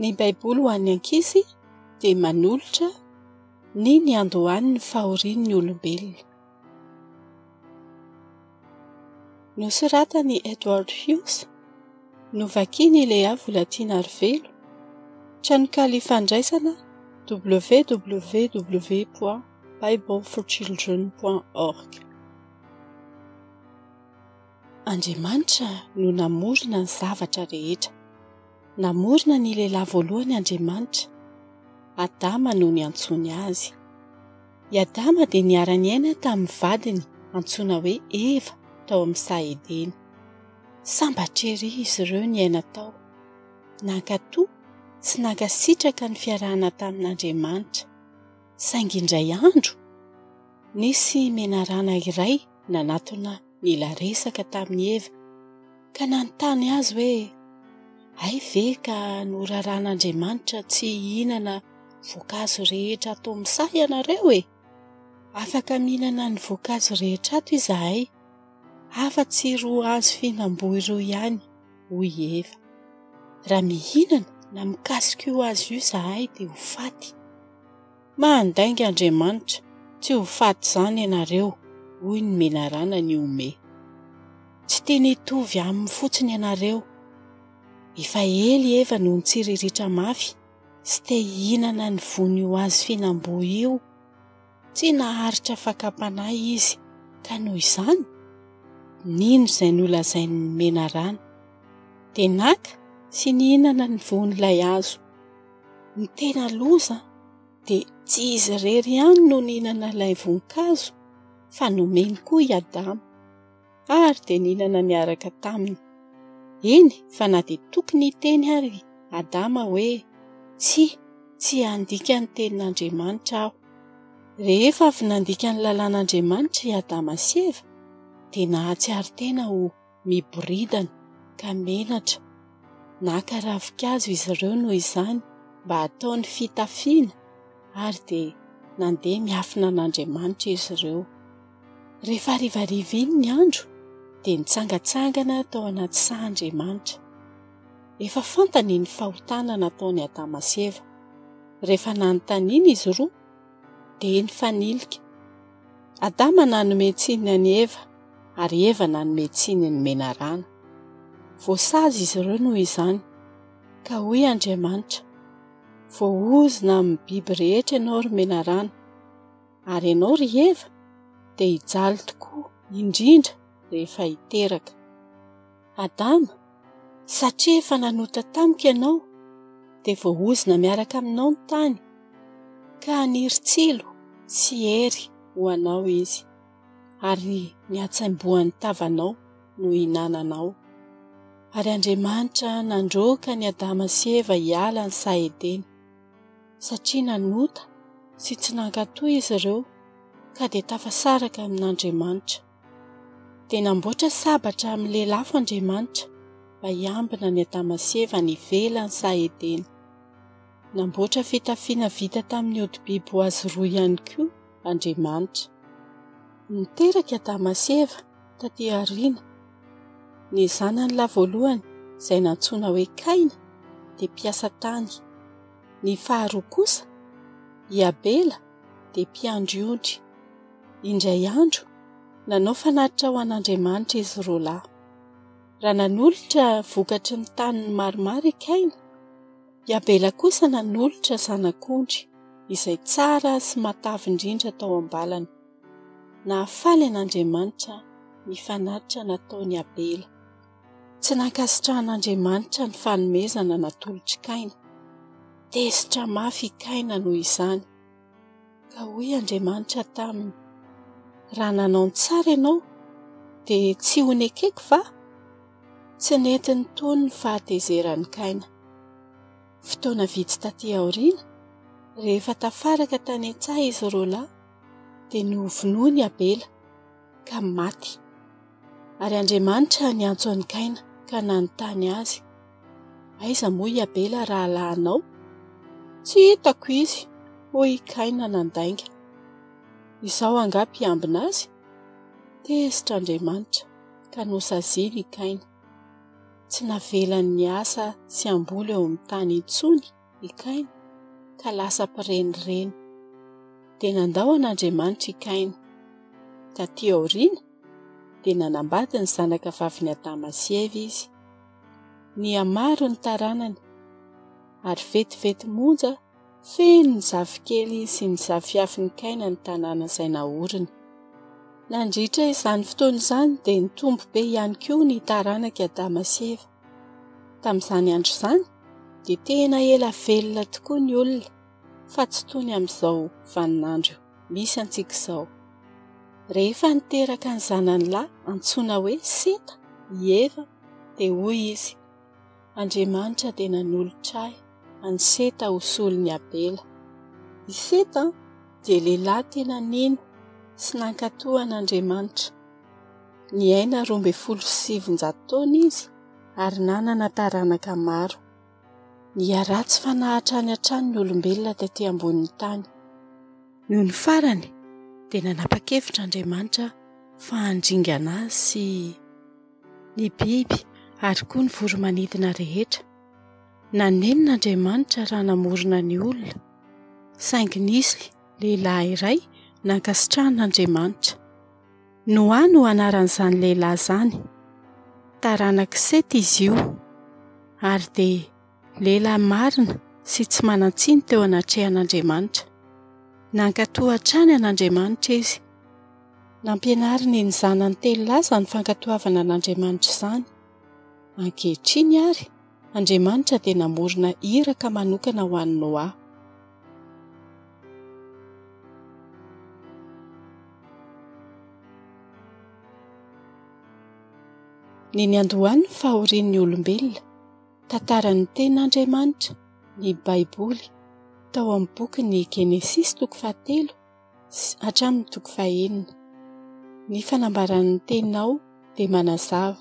Ny Baiboly ho an'ny ankizy dia manolotra ny niandohan'ny fahorian'ny olombelona. Nosoratan'i Edward Hughes, novakian'i Leah Volatiana Arivelo, tranonkala ifandraisana, www.bibleforchildren.org. Andriamanitra no namorona ny zavatra rehetra. Namorona ny lehilahy voalohany Andriamanitra. Adama no niantsoany azy. I Adama dia niara-niaina tamin'ny vadiny antsoina hoe Eva tao amin'ny saha Edena. Sambatra erỳ izy ireo niaina tao. Nankatò sy nankasitraka ny fiarahana tamin'Andriamanitra. Saingy indray andro, nisy menarana iray nanatona nila resaka tamin'i Eva ka nanontany azy hoe, Hay ve ka noraran'Andriamanitra tsy hihinana voankazo rehetra ato amin'ny saha ianareo e? Afaka mihinana ny voankazo rehetra ato izahay, afa-tsy ireo hazo fihinam-boa ireo ihany, hoy i Eva. Raha mihinana na mikasika io hazo io izahay dia ho faty. Mahandainga Andriamanitra, tsy ho faty izany ianareo, hoy ny menarana nihomehy. Tsy tiany hitovy aminy fotsiny ianareo. Efa ela i Eva no nitsiriritra mafy sy te hihinana ny voanio azo fihinam-boa io. Tsy naharitra fakam-panahy izy, ka noho izany, nino izay nolazain'ny menarana, dia naka sy nihinana ny voan'ilay hazo. Ny tena loza dia tsy izy irery ihany no nihinana ilay voninkazo fa nomeny koa i Adama ary dia nihinana niaraka taminy. Eny fa na dia tokony hiteny ary i Adama hoe tsia, tsy handika ny tenin'Andriamanitra aho. Rehefa avy nandika ny lalàn'Andriamanitra i Adama sy Eva dia nahatsiaro tena ho. miboridana ka menatra, naka ravinkazo izy ireo noho izany mba hataony fitafiana ary dia nandeha miafina an'Andriamanitra izy ireo. Rehefa harivariva iny ny andro dia nitsangantsangana tao anaty saha Andriamanitra. Efa fantany ny fahotana nataon'i Adama sy Eva. Rehefa nanontaniana izy roa dia nifanilika. Adama nanome tsiny an'i Eva. ary Eva nanome tsiny ny menarana. Voasazy izy ireo noho izany, ka hoy Andriamanitra, Voaozona amin'ny biby rehetra ianao ry menarana, ary ianao ry Eva dia hijaly tokoa indrindra rehefa hiteraka. Adama, satria efa nanota tamiko ianao, dia voaozona miaraka aminao ny tany, ka haniry tsilo sy hery ho anao izy. ary ny hatsaim-boan'ny tavanao no hihinananao. Ary Andriamanitra nandroaka an'i Adama sy Eva hiala ny saha Edena, satria nanota sy tsy nankatò izy ireo ka dia tafasaraka amin'Andriamanitra. Dia namboatra sabatra amin'ny lelafo Andriamanitra mba hiambina an'i Adama sy Eva any ivelan'ny saha Edena. Namboatra fitafiana vita tamin'ny hodi-biby ho azy roa ihany koa. Andriamanitra. Niteraka i Adama sy Eva tatỳ aoriana. Ny zanany lahy voalohany, izay nantsoina hoe Kaina, dia mpiasa tany. Ny faharoa kosa, i Abela, dia mpiandry ondry. Indray andro, nanao fanatitra ho an'Andriamanitra izy roa lahy. Raha nanolotra vokatry ny taniny maromaro i Kaina, I Abela kosa nanolotra zanak'ondry izay tsara sy matavy indrindra tao am-balany. Nahafaly an'Andriamanitra ny fanatitra nataon'i Abela. Tsy nankasitrahan'Andriamanitra ny fanomezana natolotr'i Kaina. Tezitra mafy i Kaina noho izany. Ka hoy Andriamanitra taminy, Raha nanao ny tsara ianao, dia tsy ho nekeko va? Tsy nety nitony ny fahatezeran'i Kaina. Fotoana vitsy tatỳ aoriana, rehefa tafaraka tany an-tsaha izy roa lahy, dia novonoin'i Abela, ka maty. Ary Andriamanitra niantso an'i Kaina ka nanontany azy, Aiza moa i Abela rahalahinao? Tsy hitako izy, hoy i Kaina nandainga. Izaho angaha mpiambina azy? Tezitra Andriamanitra ka nosaziany i Kaina. Tsy navelany niasa sy hamboly eo amin'ny tany intsony i Kaina ka lasa mpirenireny. Dia nandao an'Andriamanitra i Kaina. Tatỳ aoriana, dia nanambady ny zanaka vavin'i Adama sy Eva izy. Nihamaro ny taranany, ary vetivety monja feno ny zafikely sy ny zafiafin'i Kaina ny tanàna izay naoriny. Nandritra izany fotoana izany, dia nitombo be ihany koa ny taranak'i Adama sy Eva. Tamin'izany andro izany dia tena ela velona tokoa ny olona fa tsy toy ny amin'izao vaninandro misy antsika izao. Rehefa niteraka ny zanany lahy antsoina hoe Seta i Eva dia hoy izy, Andriamanitra dia nanolotra ahy an'i Seta ho solon'i Abela. I Seta dia lehilahy tena nino sy nankatò an'Andriamanitra. Niaina roa ambin'ny folo sy sivinjato taona izy ary nanana taranaka maro. Niharatsy fanahy hatrany hatrany ny olombelona taty ambonin'ny tany. Nony farany dia nanapa-kevitra Andriamanitra fa handringana azy sy ny biby ary koa ny voro-manidina rehetra. Nanenina Andriamanitra raha namorona ny olona, saingy nisy lehilahy iray nankasitrahana Andriamanitra. Noa no anaran'izany lehilahy izany. Taranak'i Seta izy io, ary dia lehilahy marina sy tsy manan-tsiny teo anatrehan'Andriamanitra. Nankatò hatrany an'Andriamanitra izy. Nampianariny ny zanany telo lahy izany fankatoavana an'Andriamanitra izany. Ankehitriny àry, Andriamanitra dia namorona iraka manokana ho an'i Noa. Ny niandohan'ny fahorian'ny olombelona, tantaran'ny Tenin'Andriamanitra, ny Baiboly, tao amin'ny bokin'ny Genesisy toko fahatelo, hatramin'ny toko fahenina. Ny fanambaran'ny teninao dia manazava.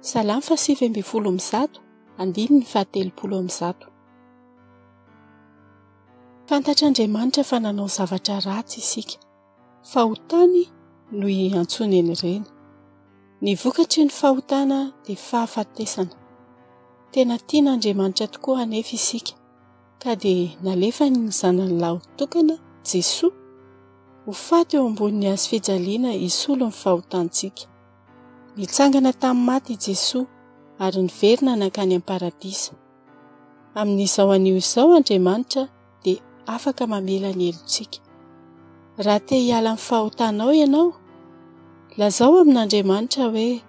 Salamo fahasivy ambin'ny folo amby zato, andininy fahatelopolo amby zato. Fantatr'Andriamanitra fa nanao zavatra ratsy isika, fahotany no iantsoany an'ireny. Ny vokatry ny fahotana dia fahafatesana. Tena tian'Andriamanitra tokoa anefa isika. Ka dia nalefany ny zanany lahy tokana, Jesoa, ho faty eo ambonin'ny hazo fijaliana hisolo ny fahotantsika. Nitsangana tamin'ny maty i Jesoa ary niverina nankany am-paradisa. Amin'izao anio izao Andriamanitra dia afaka mamela ny helotsika. Raha te hiala amin'ny fahotanao ianao, lazao amin'Andriamanitra hoe,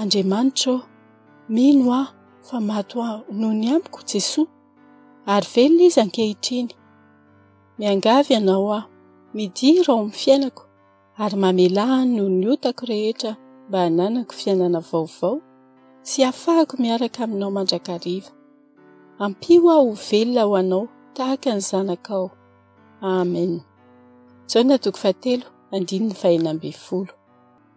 Andriamanitra ô, mino aho fa maty ho aho noho ny amiko Jesoa. Ary velona izy ankehitriny. Miangavy Ianao aho, midira ao amin'ny fiainako, ary mamelà ahy noho ny otako rehetra mba hananako fiainana vaovao sy hahafahako miaraka Aminao mandrakariva. Ampio aho ho velona ho Anao tahaka ny zanakao. Amen. Jaona toko fahatelo, andininy fahenina ambin'ny folo.